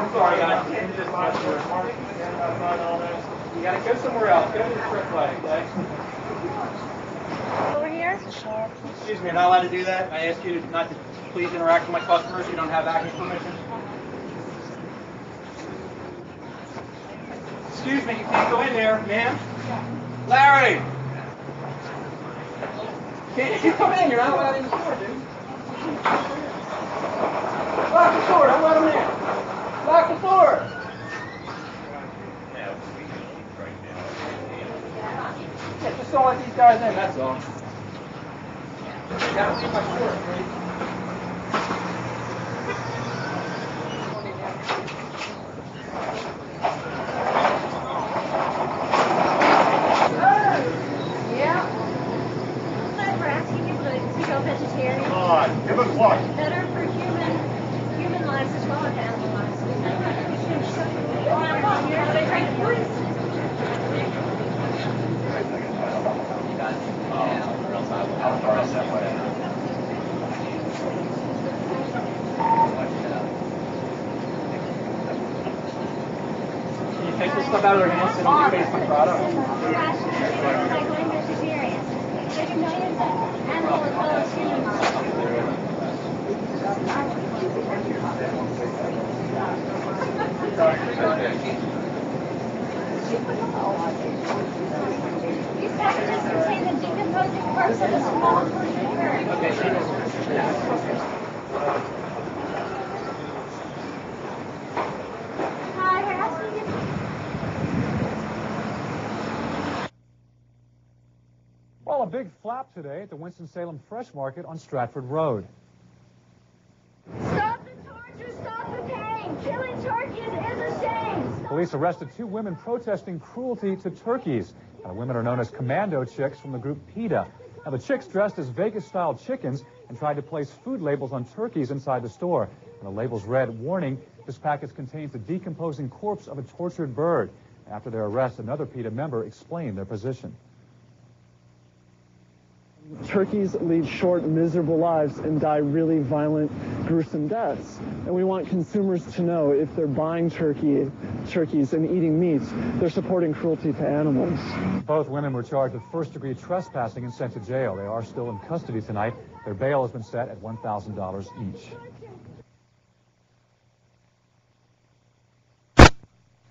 I'm sorry, I this You gotta go somewhere else. Go to the strip light, okay? Over here? Excuse me, you're not allowed to do that. I ask you not to please interact with my customers. You don't have access permission. Excuse me, you can't go in there, ma'am. Larry! Can't you come in? You're not allowed in the store, dude. Just don't let these guys in, that's all. You gotta leave my store, please. Yeah. Hi, we're asking you to, uh, to go vegetarian. Come on, give us what? Better for human, human lives as well as animal lives. Can you take this stuff out of their hands and you face product? We're asking you to by going vegetarian. Vegetarian animal as well as human. These packages contain the decomposing parts of a small portion. Hi, we're asking you Well, a big flap today at the Winston-Salem Fresh Market on Stratford Road. Stop the torture, stop the pain. Killing turkeys is a shame. Police arrested two women protesting cruelty to turkeys. Now, the women are known as commando chicks from the group PETA. Now, the chicks dressed as Vegas-style chickens and tried to place food labels on turkeys inside the store. And the labels read, warning, this package contains the decomposing corpse of a tortured bird. After their arrest, another PETA member explained their position. Turkeys lead short, miserable lives and die really violent, gruesome deaths. And we want consumers to know if they're buying turkey, turkeys and eating meat, they're supporting cruelty to animals. Both women were charged with first-degree trespassing and sent to jail. They are still in custody tonight. Their bail has been set at $1,000 each.